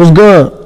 What's good?